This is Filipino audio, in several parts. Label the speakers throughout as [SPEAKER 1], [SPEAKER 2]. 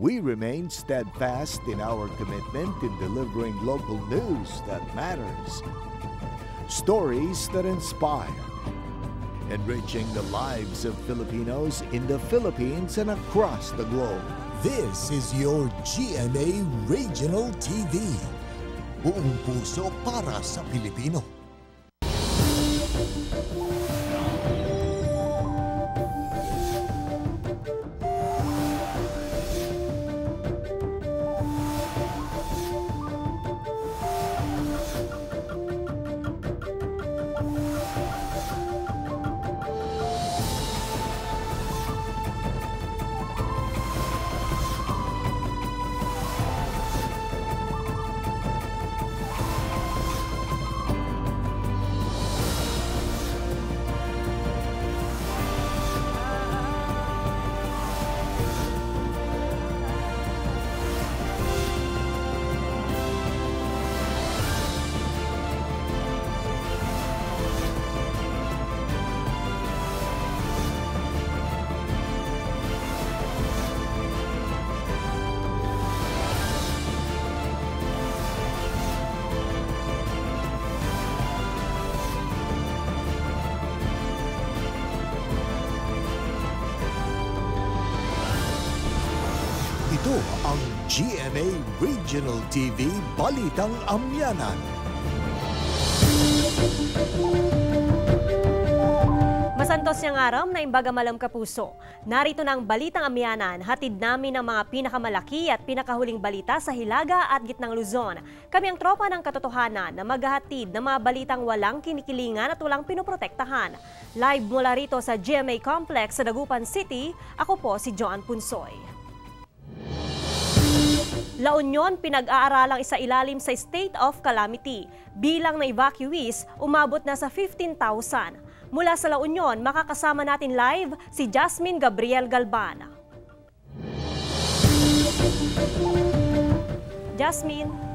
[SPEAKER 1] we remain steadfast in our commitment in delivering local news that matters, stories that inspire, enriching the lives of Filipinos in the Philippines and across the globe.
[SPEAKER 2] This is your GMA Regional TV. Buong puso para sa Pilipino. GMA Regional TV Balitang Amyanan.
[SPEAKER 3] Masantos niyang araw na imbaga malam kapuso. Narito na ang Balitang Amyanan, hatid namin ang mga pinakamalaki at pinakahuling balita sa Hilaga at Gitnang Luzon. Kami ang tropa ng katotohanan na maghahatid ng mga balitang walang kinikilingan at walang pinoprotektahan. Live mula rito sa GMA Complex sa Dagupan City, ako po si Joan Punsoy. La Union pinag-aaralang isa ilalim sa state of calamity. Bilang na evacuees, umabot na sa 15,000. Mula sa La Union, makakasama natin live si Jasmine Gabriel Galban. Jasmine.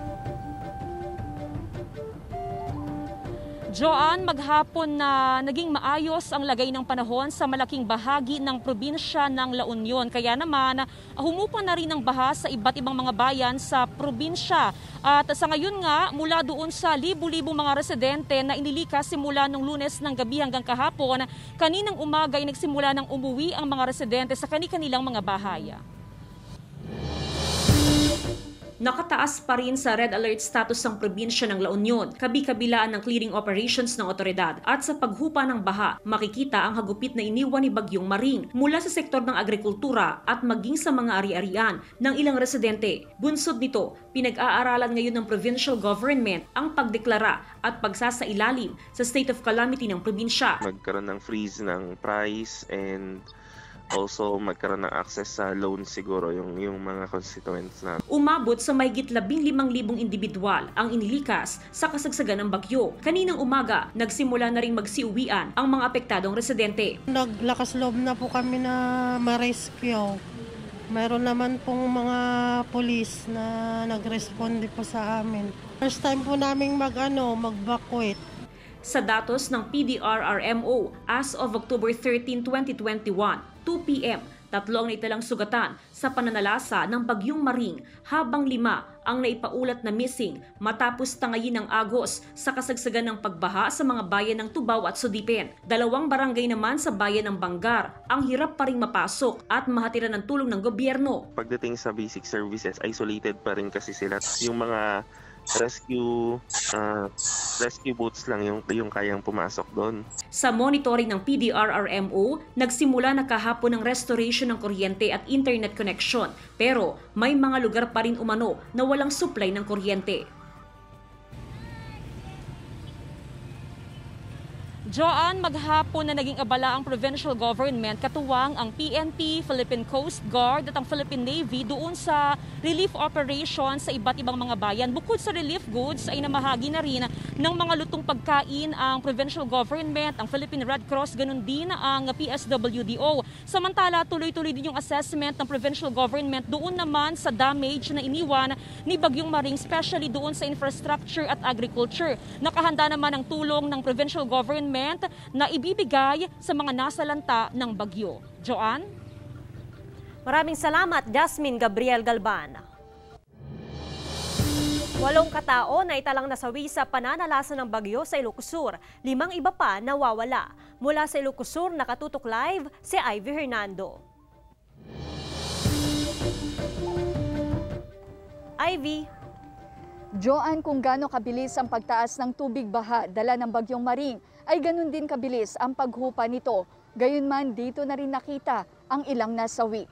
[SPEAKER 4] Joan, maghapon na naging maayos ang lagay ng panahon sa malaking bahagi ng probinsya ng La Union. Kaya naman, humupa na rin ang baha sa iba't ibang mga bayan sa probinsya. At sa ngayon nga, mula doon sa libu-libu mga residente na inilikas simula nung lunes ng gabi hanggang kahapon, kaninang umaga ay nagsimula ng umuwi ang mga residente sa kani-kanilang mga bahay. Nakataas pa rin sa red alert status ang probinsya ng La Union, kabi-kabilaan ng clearing operations ng otoridad at sa paghupa ng baha, makikita ang hagupit na iniwan ni Bagyong Maring mula sa sektor ng agrikultura at maging sa mga ari-arian ng ilang residente. Bunsod nito, pinag-aaralan ngayon ng provincial government ang pagdeklara at pagsasailalim sa state of calamity ng probinsya.
[SPEAKER 5] magkaroon ng freeze ng price and also magkaroon ng access sa loan siguro yung yung mga constituents na
[SPEAKER 4] Umabot sa mahigit 15,000 individual ang inilikas sa kasagsagan ng bagyo. Kaninang umaga, nagsimula na rin magsiuwian ang mga apektadong residente.
[SPEAKER 6] Naglakas loob na po kami na ma-rescue. Meron naman pong mga polis na nag-responde po sa amin. First time po naming mag, ano, mag-vacuate.
[SPEAKER 4] Sa datos ng PDRRMO, as of October 13, 2021, 2 p.m., tatlo ang naitalang sugatan sa pananalasa ng Bagyong Maring habang lima ang naipaulat na missing matapos tangayin ng Agos sa kasagsagan ng pagbaha sa mga bayan ng Tubaw at Sudipin. Dalawang barangay naman sa bayan ng Bangar ang hirap pa rin mapasok at mahatiran ng tulong ng gobyerno.
[SPEAKER 5] pagdating sa basic services isolated pa rin kasi sila yung mga rescue ah, rescue boats lang yung yung kayang pumasok doon
[SPEAKER 4] Sa monitoring ng PDRRMO, nagsimula na kahapon ng restoration ng kuryente at internet connection pero may mga lugar pa rin umano na walang supply ng kuryente. Joan, maghapon na naging abala ang provincial government katuwang ang PNP, Philippine Coast Guard at ang Philippine Navy doon sa relief operations sa iba't ibang mga bayan. Bukod sa relief goods ay namahagi na rin ng mga lutong pagkain ang provincial government, ang Philippine Red Cross, ganun din ang PSWDO. Samantala, tuloy-tuloy din yung assessment ng provincial government doon naman sa damage na iniwan ni Bagyong Maring, especially doon sa infrastructure at agriculture. Nakahanda naman ang tulong ng provincial government na ibibigay sa mga nasalanta ng bagyo. Joanne?
[SPEAKER 3] Maraming salamat, Jasmine Gabriel Galban. Walong katao na italang nasawi sa pananalasa ng bagyo sa Ilocosur. Limang iba pa nawawala. Mula sa Ilocosur, nakatutok live si Ivy Hernando. Ivy,
[SPEAKER 7] Joan, kung gaano kabilis ang pagtaas ng tubig baha dala ng bagyong Maring, ay ganun din kabilis ang paghupa nito. Gayunman, dito na rin nakita ang ilang nasawi.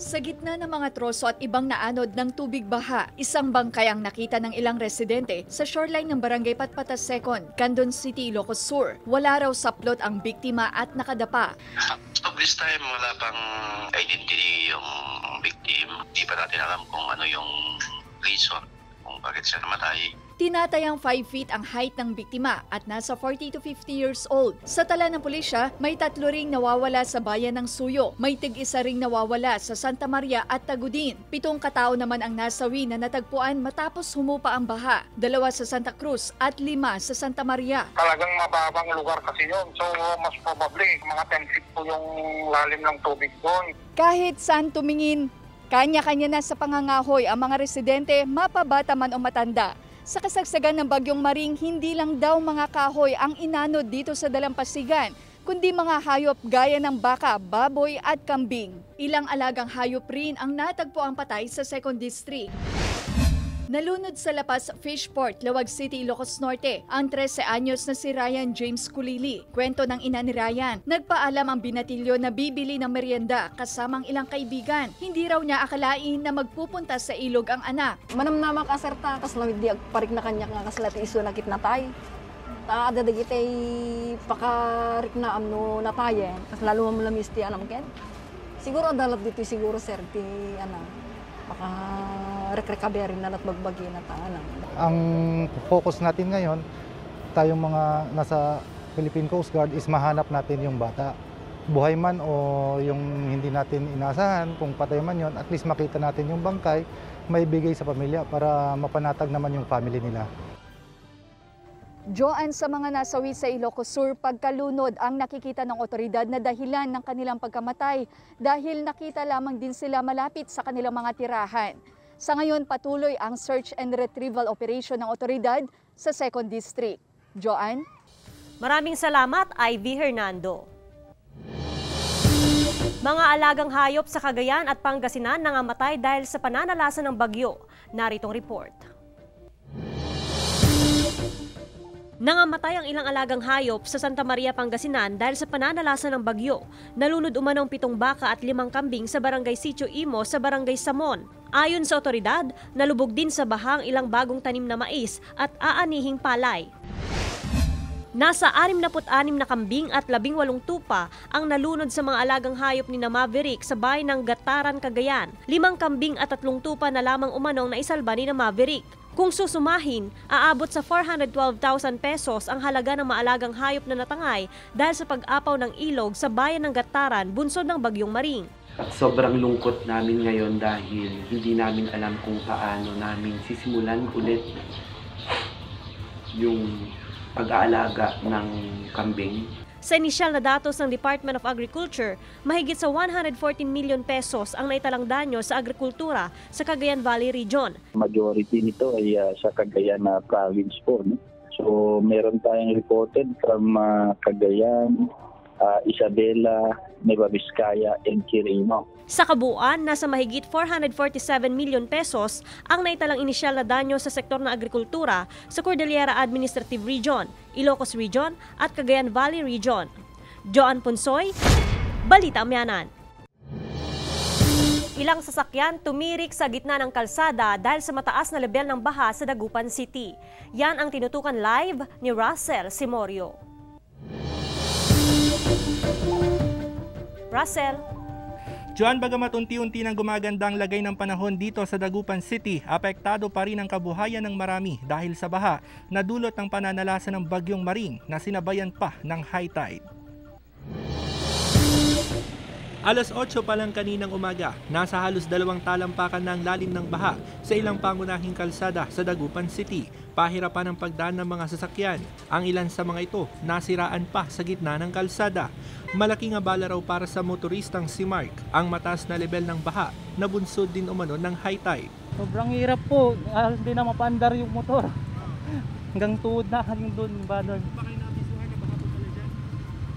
[SPEAKER 7] Sa gitna ng mga troso at ibang naanod ng tubig baha, isang bangkay ang nakita ng ilang residente sa shoreline ng Barangay Patpatas 2, Candon City, Ilocos Sur. Wala raw saplot ang biktima at nakadapa.
[SPEAKER 8] Of this time, wala pang identity yung victim. Di pa natin alam kung ano yung reason kung bakit siya namatay.
[SPEAKER 7] Tinatayang 5 feet ang height ng biktima at nasa 40 to 50 years old. Sa tala ng pulisya, may tatlo ring nawawala sa bayan ng Suyo. May tig-isa ring nawawala sa Santa Maria at Tagudin. Pitong katao naman ang nasawi na natagpuan matapos humupa ang baha. Dalawa sa Santa Cruz at lima sa Santa Maria.
[SPEAKER 9] talagang mababang lugar kasi yun. So, mas probably, mga 10 feet po yung lalim ng tubig doon.
[SPEAKER 7] Kahit saan tumingin, kanya-kanya na sa pangangahoy ang mga residente, mapabata man o matanda. Sa kasagsagan ng bagyong Maring, hindi lang daw mga kahoy ang inanod dito sa Dalampasigan, kundi mga hayop gaya ng baka, baboy at kambing. Ilang alagang hayop rin ang natagpo ang patay sa 2nd District. Nalunod sa Lapas Fishport, Lawag City, Ilocos Norte, ang 13 anyos na si Ryan James Kulili. Kwento ng ina ni Ryan, nagpaalam ang binatilyo na bibili ng merienda kasamang ilang kaibigan. Hindi raw niya akalain na magpupunta sa ilog ang anak.
[SPEAKER 10] Manam na makaserta, kas lamig di parik na kanyak nga kaslati iso nakit na tay. Ta adadagi tay pakarik na amno na tayen, kas lalo mo lamis ti anam ken. Siguro dalat dito siguro sir ti anam. Baka rek-recovery na at bagbagi na ta anam.
[SPEAKER 11] Ang focus natin ngayon, tayong mga nasa Philippine Coast Guard is mahanap natin yung bata. Buhay man o yung hindi natin inasahan, kung patay man yon, at least makita natin yung bangkay, may bigay sa pamilya para mapanatag naman yung family nila.
[SPEAKER 7] Joan sa mga nasawi sa Ilocos Sur pagkalunod ang nakikita ng otoridad na dahilan ng kanilang pagkamatay dahil nakita lamang din sila malapit sa kanilang mga tirahan. Sa ngayon patuloy ang search and retrieval operation ng otoridad sa 2nd District. Joan?
[SPEAKER 3] maraming salamat, Ivy Hernando. Mga alagang hayop sa Cagayan at Pangasinan nangamatay dahil sa pananalasa ng bagyo. Naritong report. Nangamatay ang ilang alagang hayop sa Santa Maria, Pangasinan dahil sa pananalasa ng bagyo. Nalunod umanong pitong baka at limang kambing sa barangay Sitio Imo sa barangay Samon. Ayon sa otoridad, nalubog din sa bahang ilang bagong tanim na mais at aanihing palay. Nasa 66 na kambing at 18 tupa ang nalunod sa mga alagang hayop ni Maverick sa bayan ng Gataran, Cagayan. Limang kambing at tatlong tupa na lamang umanong na isalba ni Maverick. Kung susumahin, aabot sa 412,000 pesos ang halaga ng maalagang hayop na natangay dahil sa pag-apaw ng ilog sa bayan ng Gataran, bunsod ng Bagyong Maring.
[SPEAKER 12] Sobrang lungkot namin ngayon dahil hindi namin alam kung paano namin sisimulan ulit yung pag-aalaga ng kambing.
[SPEAKER 3] Sa inisyal na datos ng Department of Agriculture, mahigit sa 114 million pesos ang naitalang danyo sa agrikultura sa Cagayan Valley Region.
[SPEAKER 13] majority nito ay uh, sa Cagayan na province po. No? So meron tayong reported from uh, Cagayan, uh, Isabela, Nueva Vizcaya, and Quirino.
[SPEAKER 3] Sa kabuuan, nasa mahigit 447 million pesos ang naitalang inisyal na danyo sa sektor ng agrikultura sa Cordillera Administrative Region, Ilocos Region at Cagayan Valley Region. Joan Ponsoy, Balita Amyanan. Ilang sasakyan tumirik sa gitna ng kalsada dahil sa mataas na level ng baha sa Dagupan City. Yan ang tinutukan live ni Russell Simorio. Russell,
[SPEAKER 14] Joan, bagamat unti-unti nang gumaganda ang lagay ng panahon dito sa Dagupan City, apektado pa rin ang kabuhayan ng marami dahil sa baha na dulot ng pananalasa ng bagyong Maring na sinabayan pa ng high tide. Alas 8 pa lang kaninang umaga, nasa halos dalawang talampakan na ang lalim ng baha sa ilang pangunahing kalsada sa Dagupan City. Pahirapan ang pagdaan ng mga sasakyan. Ang ilan sa mga ito nasiraan pa sa gitna ng kalsada. Malaking abala raw para sa motoristang si Mark ang mataas na level ng baha na bunsod din umano ng high tide.
[SPEAKER 15] Sobrang hirap po, ah, hindi na mapandar yung motor. Hanggang tuhod na, hanggang doon ba doon.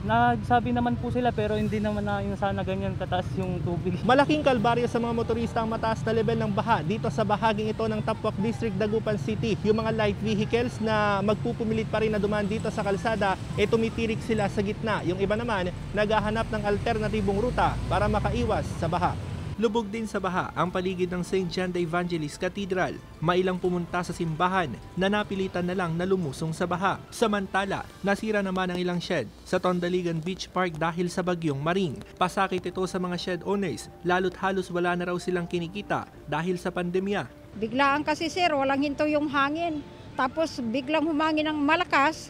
[SPEAKER 15] Nagsabi naman po sila pero hindi naman na yung sana ganyan kataas yung tubig.
[SPEAKER 14] Malaking kalbaryo sa mga motorista ang mataas na level ng baha dito sa bahaging ito ng Tapwak District, Dagupan City. Yung mga light vehicles na magpupumilit pa rin na dumaan dito sa kalsada, e tumitirik sila sa gitna. Yung iba naman, naghahanap ng alternatibong ruta para makaiwas sa baha. Lubog din sa baha ang paligid ng St. John the Evangelist Cathedral. Mailang pumunta sa simbahan na napilitan na lang na lumusong sa baha. Samantala, nasira naman ang ilang shed sa Tondaligan Beach Park dahil sa bagyong Maring. Pasakit ito sa mga shed owners, lalo't halos wala na raw silang kinikita dahil sa pandemya.
[SPEAKER 16] Biglaan kasi sir, walang hinto yung hangin. Tapos biglang humangin ng malakas.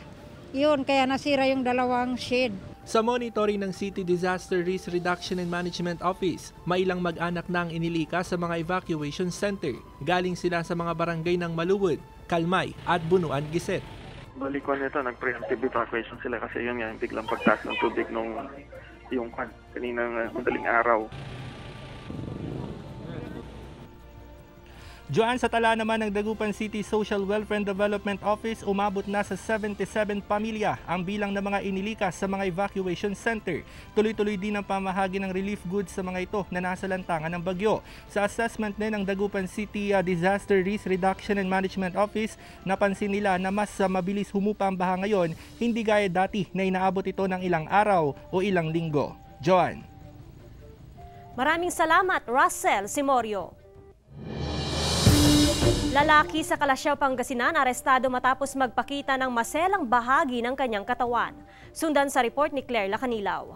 [SPEAKER 16] Yun, kaya nasira yung dalawang shed.
[SPEAKER 14] Sa monitoring ng City Disaster Risk Reduction and Management Office, may ilang mag-anak na ang inilika sa mga evacuation center. Galing sila sa mga barangay ng Maluwod, Kalmay at Bunuan Giset.
[SPEAKER 5] Balikwan nito, nag-preemptive evacuation sila kasi yun nga, biglang pagtaas ng tubig nung yung kan kaninang uh, madaling araw.
[SPEAKER 14] Joan sa tala naman ng Dagupan City Social Welfare and Development Office, umabot na sa 77 pamilya ang bilang ng mga inilikas sa mga evacuation center. Tuloy-tuloy din ang pamahagi ng relief goods sa mga ito na nasa lantangan ng bagyo. Sa assessment din ng Dagupan City uh, Disaster Risk Reduction and Management Office, napansin nila na mas uh, mabilis humupa ang baha ngayon, hindi gaya dati na inaabot ito ng ilang araw o ilang linggo. Joan.
[SPEAKER 3] Maraming salamat, Russell Simorio. Lalaki sa Kalasyaw, Pangasinan, arestado matapos magpakita ng maselang bahagi ng kanyang katawan. Sundan sa report ni Claire Lacanilaw.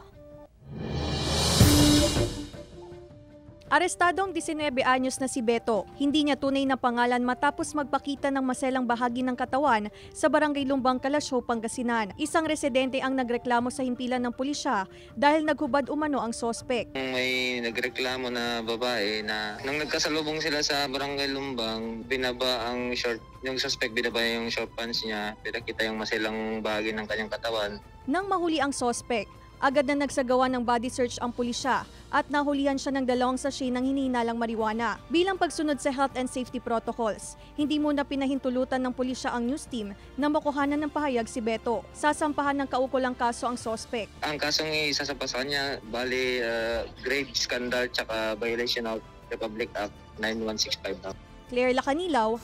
[SPEAKER 17] Arestadong 19 anyos na si Beto. Hindi niya tunay na pangalan matapos magpakita ng maselang bahagi ng katawan sa Barangay Lumbang, Kalasyaw, Pangasinan. Isang residente ang nagreklamo sa himpilan ng pulisya dahil naghubad umano ang sospek.
[SPEAKER 18] May nagreklamo na babae na nang nagkasalubong sila sa Barangay Lumbang, binaba ang short, yung suspect binaba yung short pants niya, pinakita yung maselang bahagi ng kanyang katawan.
[SPEAKER 17] Nang mahuli ang sospek, agad na nagsagawa ng body search ang pulisya at nahulihan siya ng dalawang sachet ng hinihinalang marijuana. Bilang pagsunod sa health and safety protocols, hindi muna pinahintulutan ng pulisya ang news team na makuhanan ng pahayag si Beto. Sasampahan ng kaukulang kaso ang sospek.
[SPEAKER 18] Ang kasong isasapa sa kanya, bali uh, grave scandal tsaka violation of Republic Act 9165 na.
[SPEAKER 17] Claire Lacanilaw,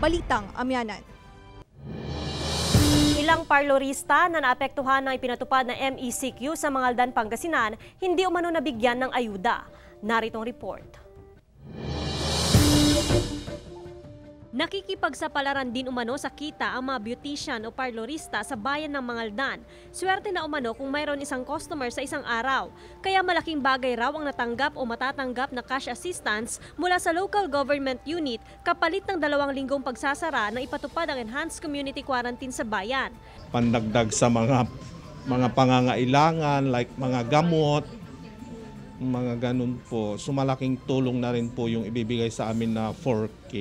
[SPEAKER 17] Balitang Amyanan.
[SPEAKER 3] Ilang parlorista na naapektuhan ng ipinatupad na MECQ sa Mangaldan, Pangasinan, hindi umano nabigyan ng ayuda. Naritong report. Nakikipagsapalaran din umano sa kita ang mga beautician o parlorista sa bayan ng Mangaldan. Swerte na umano kung mayroon isang customer sa isang araw. Kaya malaking bagay raw ang natanggap o matatanggap na cash assistance mula sa local government unit kapalit ng dalawang linggong pagsasara na ipatupad ang enhanced community quarantine sa bayan.
[SPEAKER 19] Pandagdag sa mga mga pangangailangan like mga gamot, mga ganun po. Sumalaking tulong na rin po yung ibibigay sa amin na 4K.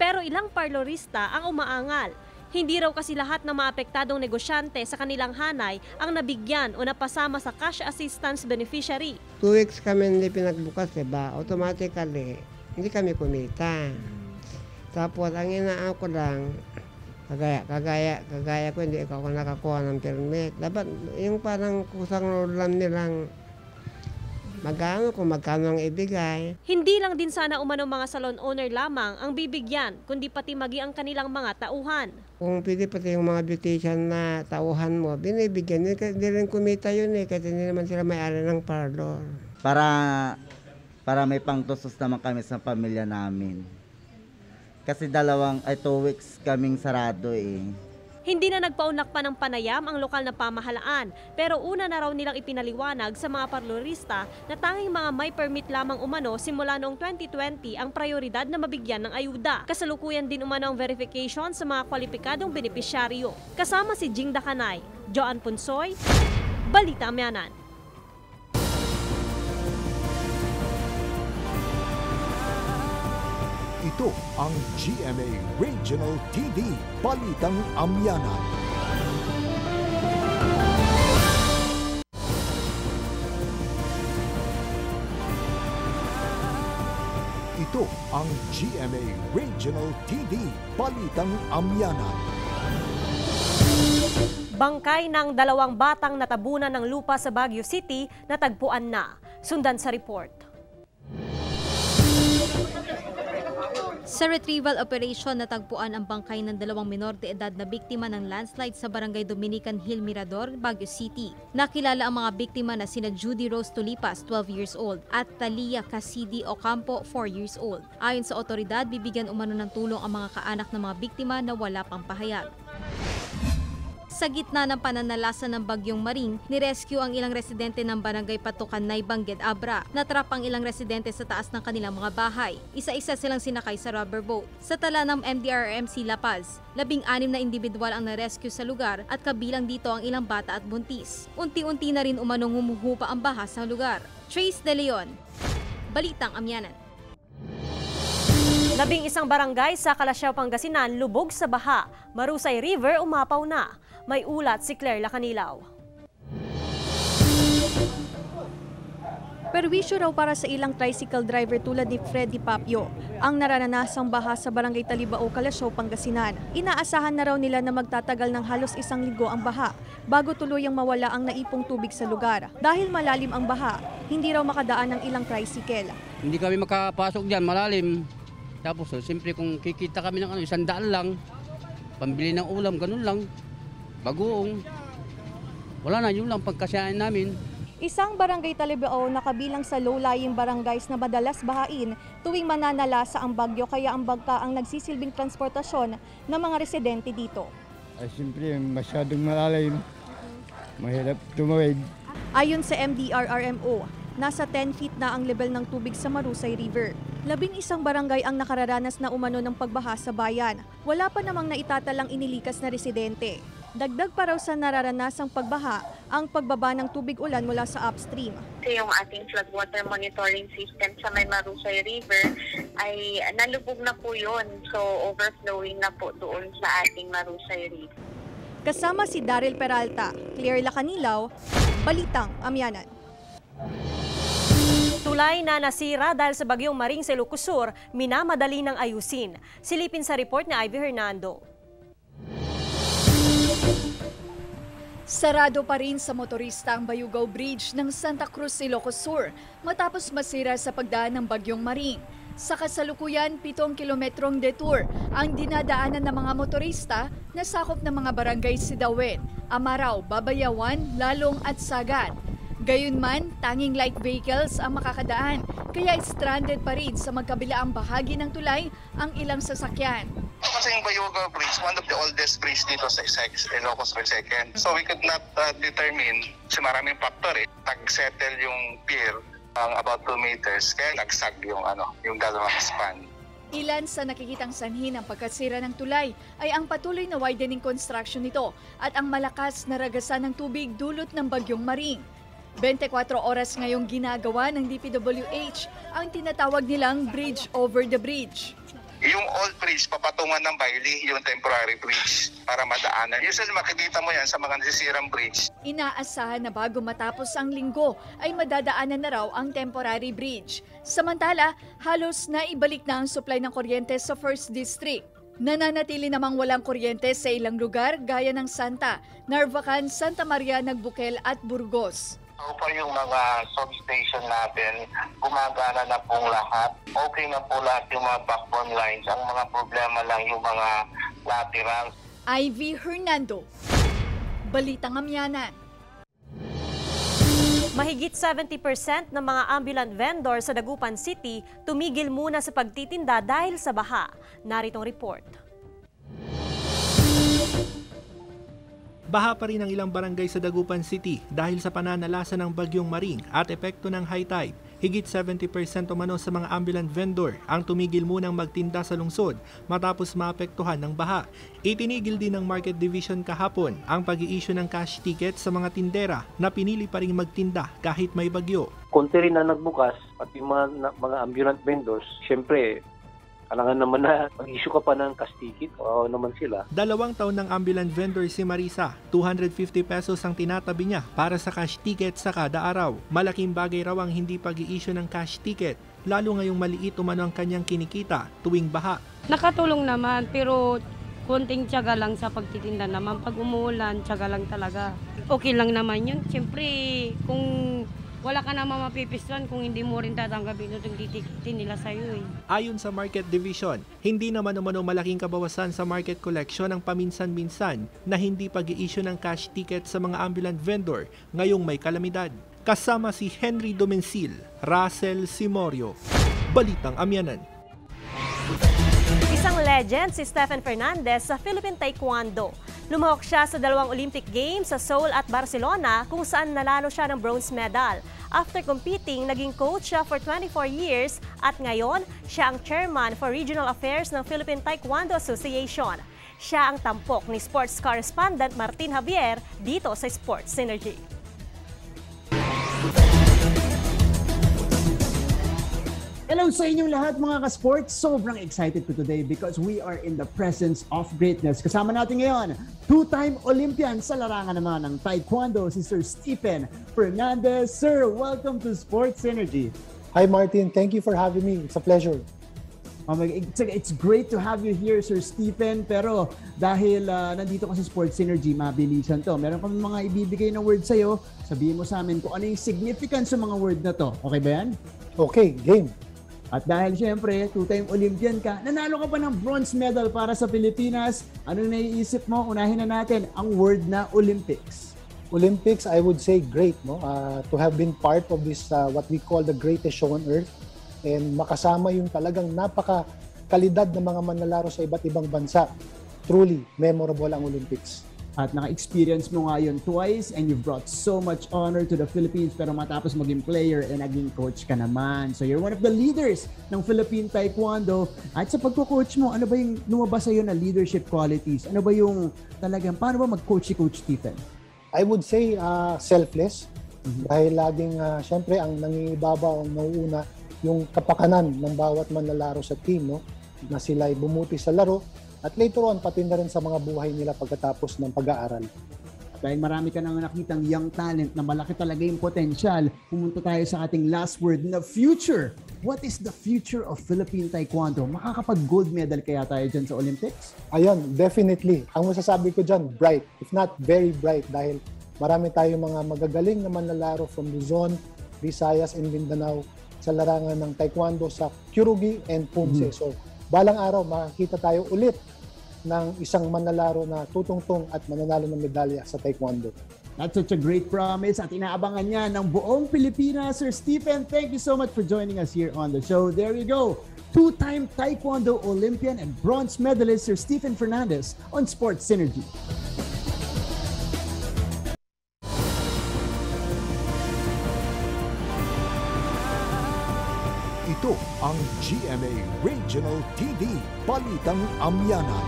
[SPEAKER 3] Pero ilang parlorista ang umaangal. Hindi raw kasi lahat ng maapektadong negosyante sa kanilang hanay ang nabigyan o napasama sa cash assistance beneficiary.
[SPEAKER 20] Two weeks kami hindi pinagbukas, diba? Automatically, hindi kami kumita. Tapos, ang inaan ko lang, kagaya, kagaya, kagaya ko, hindi ako nakakuha ng permit. Dapat, yung parang kusang lang nilang magkano kung magkano ang ibigay.
[SPEAKER 3] Hindi lang din sana umano mga salon owner lamang ang bibigyan, kundi pati magi ang kanilang mga tauhan.
[SPEAKER 20] Kung pwede pati yung mga beautician na tauhan mo, binibigyan, hindi rin kumita yun eh, kasi hindi naman sila may-ari ng parlor.
[SPEAKER 21] Para, para may pangtusos naman kami sa pamilya namin. Kasi dalawang, ay two weeks kaming sarado eh.
[SPEAKER 3] Hindi na nagpaunlak pa ng panayam ang lokal na pamahalaan pero una na raw nilang ipinaliwanag sa mga parlorista na tanging mga may permit lamang umano simula noong 2020 ang prioridad na mabigyan ng ayuda. Kasalukuyan din umano ang verification sa mga kwalipikadong benepisyaryo. Kasama si Jing Dakanay, Joan Punsoy, Balita Amyanan.
[SPEAKER 2] Ito ang GMA Regional TV Balitang Amyanan. Ito ang GMA Regional TV Balitang Amyanan.
[SPEAKER 3] Bangkay ng dalawang batang natabunan ng lupa sa Baguio City natagpuan na. Sundan sa report.
[SPEAKER 22] Sa retrieval operation, natagpuan ang bangkay ng dalawang minor de edad na biktima ng landslide sa barangay Dominican Hill Mirador, Baguio City. Nakilala ang mga biktima na sina Judy Rose Tulipas, 12 years old, at Talia Casidi Ocampo, 4 years old. Ayon sa otoridad, bibigyan umano ng tulong ang mga kaanak ng mga biktima na wala pang pahayag. Sa gitna ng pananalasa ng bagyong Maring, nirescue ang ilang residente ng barangay Patukan na Bangged Abra. Natrap ang ilang residente sa taas ng kanilang mga bahay. Isa-isa silang sinakay sa rubber boat. Sa tala ng MDRRMC La Paz, labing-anim na individual ang narescue sa lugar at kabilang dito ang ilang bata at buntis. Unti-unti na rin umanong humuhupa ang baha sa lugar. Trace De Leon, Balitang Amyanan.
[SPEAKER 3] Labing isang barangay sa Kalasyaw, Pangasinan lubog sa baha. Marusay River umapaw na. May ulat si Claire Lacanilaw.
[SPEAKER 17] Perwisyo raw para sa ilang tricycle driver tulad ni Freddy Papio ang naranasang baha sa barangay Talibao, Kalasyaw, Pangasinan. Inaasahan na raw nila na magtatagal ng halos isang linggo ang baha bago tuluyang mawala ang naipong tubig sa lugar. Dahil malalim ang baha, hindi raw makadaan ng ilang tricycle.
[SPEAKER 23] Hindi kami makapasok dyan, malalim. Tapos, oh, siyempre kung kikita kami ng ano, isang daan lang, pambili ng ulam, ganun lang, bagoong. Wala na, yun lang pagkasyahan namin.
[SPEAKER 17] Isang barangay Talibao na kabilang sa low-lying barangays na madalas bahain tuwing mananalasa ang bagyo kaya ang bagka ang nagsisilbing transportasyon ng mga residente dito.
[SPEAKER 24] Ay, siyempre, masyadong malalim. Mahirap tumawid.
[SPEAKER 17] Ayon sa MDRRMO, nasa 10 feet na ang level ng tubig sa Marusay River. Labing isang barangay ang nakararanas na umano ng pagbaha sa bayan. Wala pa namang naitatalang inilikas na residente. Dagdag pa raw sa nararanasang pagbaha ang pagbaba ng tubig ulan mula sa upstream.
[SPEAKER 25] Kasi yung ating floodwater monitoring system sa may Marusay River ay nalubog na po yun. So overflowing na po doon sa ating Marusay River.
[SPEAKER 17] Kasama si Daryl Peralta, Claire Lacanilaw, Balitang Amyanan.
[SPEAKER 3] Tulay na nasira dahil sa bagyong Maring sa Lucusur, minamadali ng ayusin. Silipin sa report ni Ivy Hernando.
[SPEAKER 7] Sarado pa rin sa motorista ang Bayugaw Bridge ng Santa Cruz, Ilocos matapos masira sa pagdaan ng Bagyong Maring. Sa kasalukuyan, 7 kilometrong detour ang dinadaanan ng mga motorista na sakop ng mga barangay Sidawen, Amaraw, Babayawan, Lalong at Sagan. Gayunman, tanging light vehicles ang makakadaan, kaya stranded pa rin sa magkabilaang bahagi ng tulay ang ilang sasakyan.
[SPEAKER 9] Kasi yung Bayuga Bridge, one of the oldest bridge dito sa Ilocos Sur Second. So we could not uh, determine, kasi maraming factor eh, nag-settle yung pier ang about 2 meters, kaya nagsag yung, ano, yung dalawang span.
[SPEAKER 7] Ilan sa nakikitang sanhi ng pagkasira ng tulay ay ang patuloy na widening construction nito at ang malakas na ragasan ng tubig dulot ng bagyong maring. 24 oras ngayong ginagawa ng DPWH ang tinatawag nilang bridge over the bridge.
[SPEAKER 9] Yung old bridge, papatungan ng Bailey, yung temporary bridge para madaanan. Usually makikita mo yan sa mga nasisirang bridge.
[SPEAKER 7] Inaasahan na bago matapos ang linggo ay madadaanan na raw ang temporary bridge. Samantala, halos naibalik na ang supply ng kuryente sa First District. Nananatili namang walang kuryente sa ilang lugar gaya ng Santa, Narvacan, Santa Maria, Nagbukel at Burgos.
[SPEAKER 9] So far yung mga substation natin, gumagana na pong lahat. Okay na po lahat yung mga backbone lines. Ang mga problema lang yung mga lateral.
[SPEAKER 7] Ivy Hernando, Balitang Amyanan.
[SPEAKER 3] Mahigit 70% ng mga ambulant vendor sa Dagupan City tumigil muna sa pagtitinda dahil sa baha. Naritong report.
[SPEAKER 14] Baha pa rin ang ilang barangay sa Dagupan City dahil sa pananalasa ng bagyong Maring at epekto ng high tide. Higit 70% umano sa mga ambulant vendor ang tumigil munang magtinda sa lungsod matapos maapektuhan ng baha. Itinigil din ng Market Division kahapon ang pag issue ng cash ticket sa mga tindera na pinili pa rin magtinda kahit may bagyo.
[SPEAKER 26] Konti rin na nagbukas at yung mga, mga ambulant vendors, syempre
[SPEAKER 27] Kailangan naman na mag-issue ka pa ng cash ticket. Oo naman sila.
[SPEAKER 14] Dalawang taon ng ambulant vendor si Marisa. 250 pesos ang tinatabi niya para sa cash ticket sa kada araw. Malaking bagay raw ang hindi pag issue ng cash ticket. Lalo ngayong maliit umano ang kanyang kinikita tuwing baha.
[SPEAKER 28] Nakatulong naman pero konting tiyaga lang sa pagtitinda naman. Pag umuulan, tiyaga lang talaga. Okay lang naman yun. Siyempre, kung wala ka naman mapipistuan kung hindi mo rin tatanggapin itong titikitin nila sa'yo eh.
[SPEAKER 14] Ayon sa Market Division, hindi naman umano malaking kabawasan sa market collection ang paminsan-minsan na hindi pag issue ng cash ticket sa mga ambulant vendor ngayong may kalamidad. Kasama si Henry Domencil, Russell Simorio, Balitang Amyanan.
[SPEAKER 3] Isang legend si Stephen Fernandez sa Philippine Taekwondo. Lumahok siya sa dalawang Olympic Games sa Seoul at Barcelona kung saan nanalo siya ng bronze medal. After competing, naging coach siya for 24 years at ngayon, siya ang chairman for regional affairs ng Philippine Taekwondo Association. Siya ang tampok ni sports correspondent Martin Javier dito sa Sports Synergy.
[SPEAKER 29] Hello sa inyong lahat mga ka-sports. Sobrang excited ko today because we are in the presence of greatness. Kasama natin ngayon, two-time Olympian sa larangan naman ng Taekwondo, si Sir Stephen Fernandez. Sir, welcome to Sports Energy.
[SPEAKER 30] Hi Martin, thank you for having me. It's a pleasure.
[SPEAKER 29] Oh my, it's, it's great to have you here, Sir Stephen. Pero dahil uh, nandito ka sa Sports Synergy, mabilisan to. Meron kami mga ibibigay na word sa'yo. Sabihin mo sa amin kung ano yung significance sa mga word na to. Okay ba yan?
[SPEAKER 30] Okay, game.
[SPEAKER 29] At dahil siyempre, two-time Olympian ka, nanalo ka pa ng bronze medal para sa Pilipinas. Anong naiisip mo? Unahin na natin ang word na Olympics.
[SPEAKER 30] Olympics, I would say great, no? Uh, to have been part of this, uh, what we call the greatest show on earth. And makasama yung talagang napaka kalidad ng mga manlalaro sa iba't ibang bansa. Truly, memorable ang Olympics.
[SPEAKER 29] At naka-experience mo nga yun twice and you've brought so much honor to the Philippines pero matapos maging player and naging coach ka naman. So you're one of the leaders ng Philippine Taekwondo. At sa pagko-coach mo, ano ba yung lumabas sa'yo na leadership qualities? Ano ba yung talagang, paano ba mag-coach si Coach Stephen?
[SPEAKER 30] I would say uh, selfless. Mm-hmm. Dahil laging, uh, syempre, ang nangingibabaw, ang nauuna, yung kapakanan ng bawat manlalaro sa team, no? na sila ay bumuti sa laro at later on, pati na rin sa mga buhay nila pagkatapos ng pag-aaral.
[SPEAKER 29] Dahil marami ka nang nakitang young talent na malaki talaga yung potential, pumunta tayo sa ating last word na future. What is the future of Philippine Taekwondo? Makakapag-gold medal kaya tayo dyan sa Olympics?
[SPEAKER 30] Ayun, definitely. Ang masasabi ko dyan, bright. If not very bright dahil marami tayong mga magagaling na manlalaro from Luzon, Visayas, and Mindanao sa larangan ng Taekwondo sa Kyurugi and Pumse. Mm-hmm. So, balang araw makakita tayo ulit ng isang manlalaro na tutungtong at mananalo ng medalya sa Taekwondo.
[SPEAKER 29] That's such a great promise at inaabangan niya ng buong Pilipinas. Sir Stephen, thank you so much for joining us here on the show. There you go. Two-time Taekwondo Olympian and bronze medalist Sir Stephen Fernandez on Sports Synergy.
[SPEAKER 2] Ito ang GMA Regional TV Balitang Amyanan.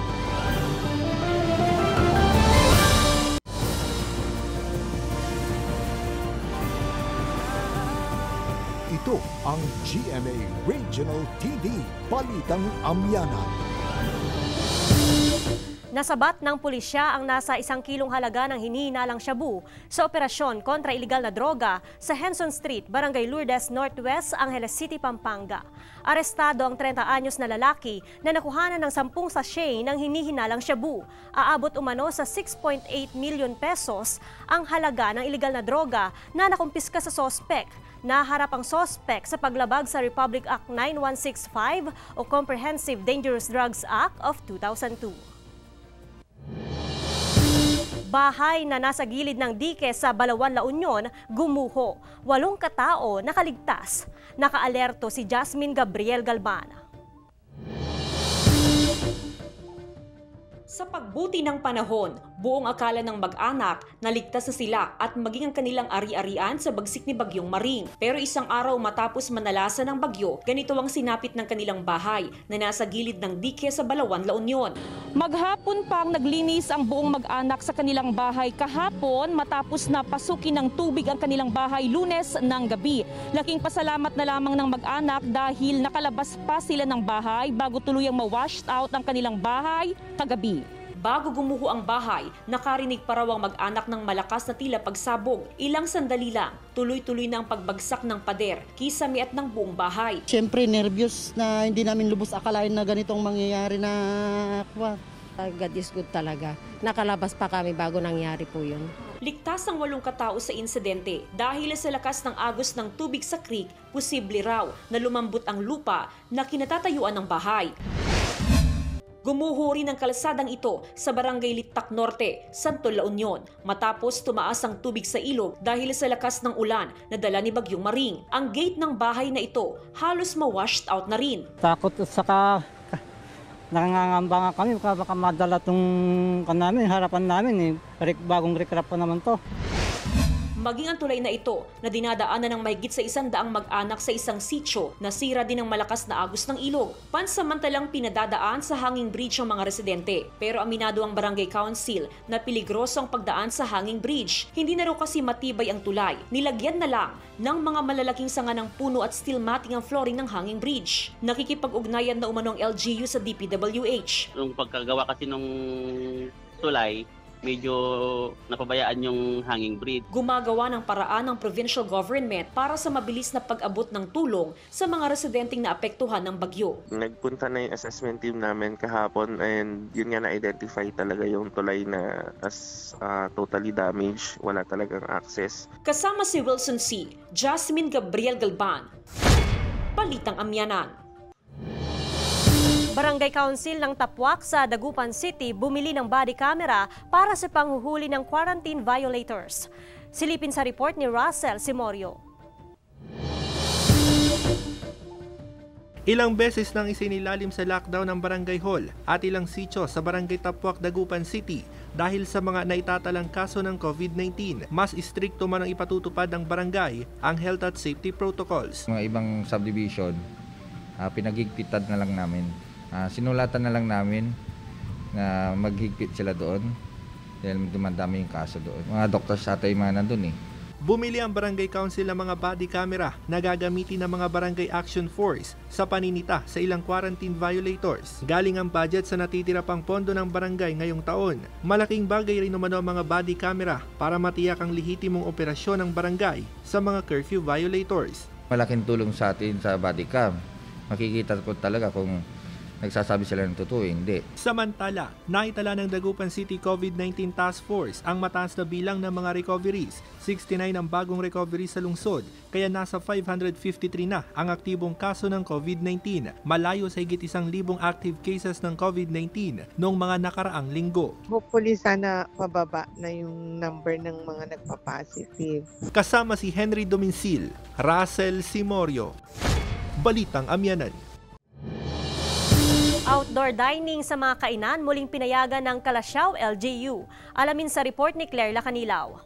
[SPEAKER 2] Ito ang GMA Regional TV Balitang Amyanan.
[SPEAKER 3] Nasabat ng pulisya ang nasa isang kilong halaga ng hinihinalang shabu sa operasyon kontra ilegal na droga sa Henson Street, Barangay Lourdes Northwest, Angeles City, Pampanga. Arestado ang 30 anyos na lalaki na nakuhanan ng 10 sachet ng hinihinalang shabu. Aabot umano sa 6.8 million pesos ang halaga ng ilegal na droga na nakumpiska sa sospek naharap ang sospek sa paglabag sa Republic Act 9165 o Comprehensive Dangerous Drugs Act of 2002. Bahay na nasa gilid ng dike sa Balawan, La Union, gumuho. Walong katao nakaligtas. Nakaalerto si Jasmine Gabriel Galban.
[SPEAKER 4] Sa pagbuti ng panahon, buong akala ng mag-anak na ligtas na sila at maging ang kanilang ari-arian sa bagsik ni Bagyong Maring. Pero isang araw matapos manalasa ng bagyo, ganito ang sinapit ng kanilang bahay na nasa gilid ng dike sa Balawan, La Union. Maghapon pang naglinis ang buong mag-anak sa kanilang bahay kahapon matapos na pasukin ng tubig ang kanilang bahay lunes ng gabi. Laking pasalamat na lamang ng mag-anak dahil nakalabas pa sila ng bahay bago tuluyang ma-washed out ang kanilang bahay kagabi. Bago gumuho ang bahay, nakarinig pa raw ang mag-anak ng malakas na tila pagsabog. Ilang sandali lang, tuloy-tuloy na ang pagbagsak ng pader, kisame at ng buong bahay.
[SPEAKER 31] Siyempre, nervyos na hindi namin lubos akalain na ganitong mangyayari na kwa.
[SPEAKER 20] God is good talaga. Nakalabas pa kami bago nangyari po yun.
[SPEAKER 4] Ligtas ang walong katao sa insidente dahil sa lakas ng agos ng tubig sa creek, posible raw na lumambot ang lupa na kinatatayuan ng bahay. Gumuho rin ang kalsadang ito sa Barangay Litak Norte, Santo La Union matapos tumaas ang tubig sa ilog dahil sa lakas ng ulan na dala ni Bagyong Maring. Ang gate ng bahay na ito halos ma-washed out na rin.
[SPEAKER 31] Takot at saka nangangamba nga kami baka, baka madala itong kanamin, harapan namin eh. Bagong recrap pa naman to.
[SPEAKER 4] Maging ang tulay na ito na dinadaanan ng mahigit sa isang daang mag-anak sa isang sityo na sira din ng malakas na agos ng ilog. Pansamantalang pinadadaan sa hanging bridge ang mga residente. Pero aminado ang barangay council na peligroso ang pagdaan sa hanging bridge. Hindi na raw kasi matibay ang tulay. Nilagyan na lang ng mga malalaking sanga ng puno at steel matting ang flooring ng hanging bridge. Nakikipag-ugnayan na umano ang LGU sa DPWH.
[SPEAKER 32] Yung pagkagawa kasi nung tulay, medyo napabayaan yung hanging bridge.
[SPEAKER 4] Gumagawa ng paraan ng provincial government para sa mabilis na pag-abot ng tulong sa mga residenteng naapektuhan ng bagyo.
[SPEAKER 5] Nagpunta na yung assessment team namin kahapon and yun nga na-identify talaga yung tulay na as ah, totally damaged. Wala talagang access.
[SPEAKER 4] Kasama si Wilson C., Jasmine Gabriel Galban. Balitang Amyanan. Barangay Council ng Tapwak sa Dagupan City bumili ng body camera para sa panghuhuli ng quarantine violators. Silipin sa report ni Russell Simorio.
[SPEAKER 14] Ilang beses nang isinilalim sa lockdown ang barangay hall at ilang sityo sa barangay Tapwak, Dagupan City dahil sa mga naitatalang kaso ng COVID-19. Mas istrikto man ang ipatutupad ng barangay ang health at safety protocols.
[SPEAKER 33] Mga ibang subdivision, ah, pinagigpitan na lang namin. Ah, sinulatan na lang namin na maghigpit sila doon dahil dumadami yung kaso doon. Mga doctors ata yung mga nandun eh.
[SPEAKER 14] Bumili ang barangay council ng mga body camera na gagamitin ng mga barangay action force sa paninita sa ilang quarantine violators. Galing ang budget sa natitira pang pondo ng barangay ngayong taon. Malaking bagay rin umano ang mga body camera para matiyak ang lehitimong operasyon ng barangay sa mga curfew violators.
[SPEAKER 33] Malaking tulong sa atin sa body cam. Makikita po talaga kung nagsasabi sila ng totoo, eh, hindi.
[SPEAKER 14] Samantala, naitala ng Dagupan City COVID-19 Task Force ang mataas na bilang ng mga recoveries. 69 ang bagong recovery sa lungsod, kaya nasa 553 na ang aktibong kaso ng COVID-19. Malayo sa higit isang libong active cases ng COVID-19 noong mga nakaraang linggo.
[SPEAKER 26] Hopefully sana pababa na yung number ng mga nagpa-positive.
[SPEAKER 14] Kasama si Henry Domincil, Russell Simorio. Balitang Amyanan.
[SPEAKER 4] Outdoor dining sa mga kainan muling pinayagan ng Kalasyaw LGU. Alamin sa report ni Claire Lacanilaw.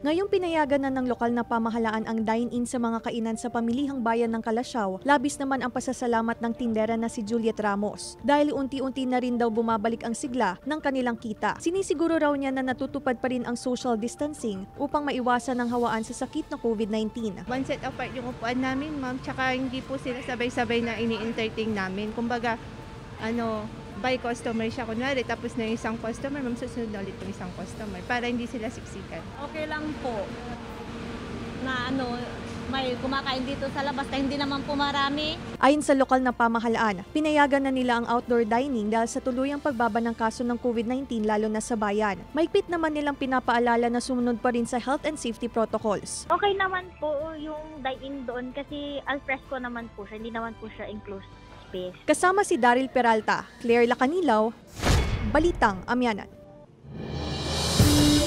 [SPEAKER 17] Ngayong pinayagan na ng lokal na pamahalaan ang dine-in sa mga kainan sa pamilihang bayan ng Kalasyaw, labis naman ang pasasalamat ng tindera na si Juliet Ramos dahil unti-unti na rin daw bumabalik ang sigla ng kanilang kita. Sinisiguro raw niya na natutupad pa rin ang social distancing upang maiwasan ang hawaan sa sakit na COVID-19.
[SPEAKER 34] One set apart yung upuan namin, ma'am. Tsaka hindi po sila sabay-sabay na ini-entertain namin. Kumbaga, ano, by customer siya kunwari, tapos na yung isang customer, ma'am, susunod na ulit yung isang customer para hindi sila siksikan.
[SPEAKER 35] okay lang po na ano, may kumakain dito sa labas na hindi naman po marami.
[SPEAKER 17] Ayon sa lokal na pamahalaan, pinayagan na nila ang outdoor dining dahil sa tuluyang pagbaba ng kaso ng COVID-19 lalo na sa bayan. Maigpit naman nilang pinapaalala na sumunod pa rin sa health and safety protocols.
[SPEAKER 35] Okay naman po yung dine-in doon kasi al fresco naman po siya, hindi naman po siya enclosed space.
[SPEAKER 17] Kasama si Daryl Peralta, Claire Lacanilaw, Balitang Amyanan.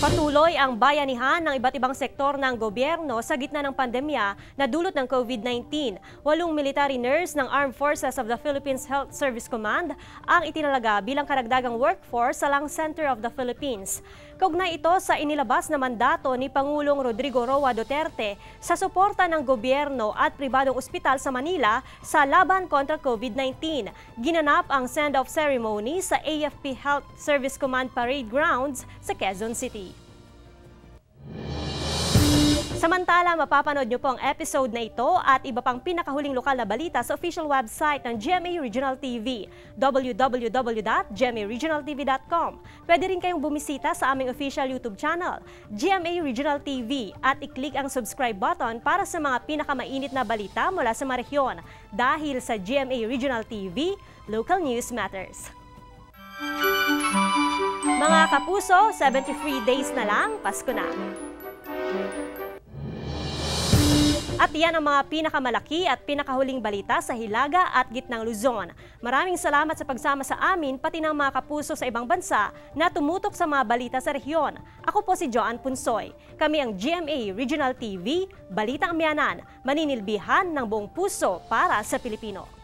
[SPEAKER 3] Patuloy ang bayanihan ng iba't ibang sektor ng gobyerno sa gitna ng pandemya na dulot ng COVID-19. Walong military nurse ng Armed Forces of the Philippines Health Service Command ang itinalaga bilang karagdagang workforce sa Lang Center of the Philippines. Kaugnay ito sa inilabas na mandato ni Pangulong Rodrigo Roa Duterte sa suporta ng gobyerno at pribadong ospital sa Manila sa laban kontra COVID-19. Ginanap ang send-off ceremony sa AFP Health Service Command Parade Grounds sa Quezon City. Samantala, mapapanood nyo po ang episode na ito at iba pang pinakahuling lokal na balita sa official website ng GMA Regional TV, www.gmaregionaltv.com. Pwede rin kayong bumisita sa aming official YouTube channel, GMA Regional TV, at i-click ang subscribe button para sa mga pinakamainit na balita mula sa marehiyon. Dahil sa GMA Regional TV, Local News Matters. Mga kapuso, 73 days na lang, Pasko na. At yan ang mga pinakamalaki at pinakahuling balita sa Hilaga at Gitnang Luzon. Maraming salamat sa pagsama sa amin pati ng mga kapuso sa ibang bansa na tumutok sa mga balita sa rehiyon. Ako po si Joan Punsoy. Kami ang GMA Regional TV, Balitang Miyanan, maninilbihan ng buong puso para sa Pilipino.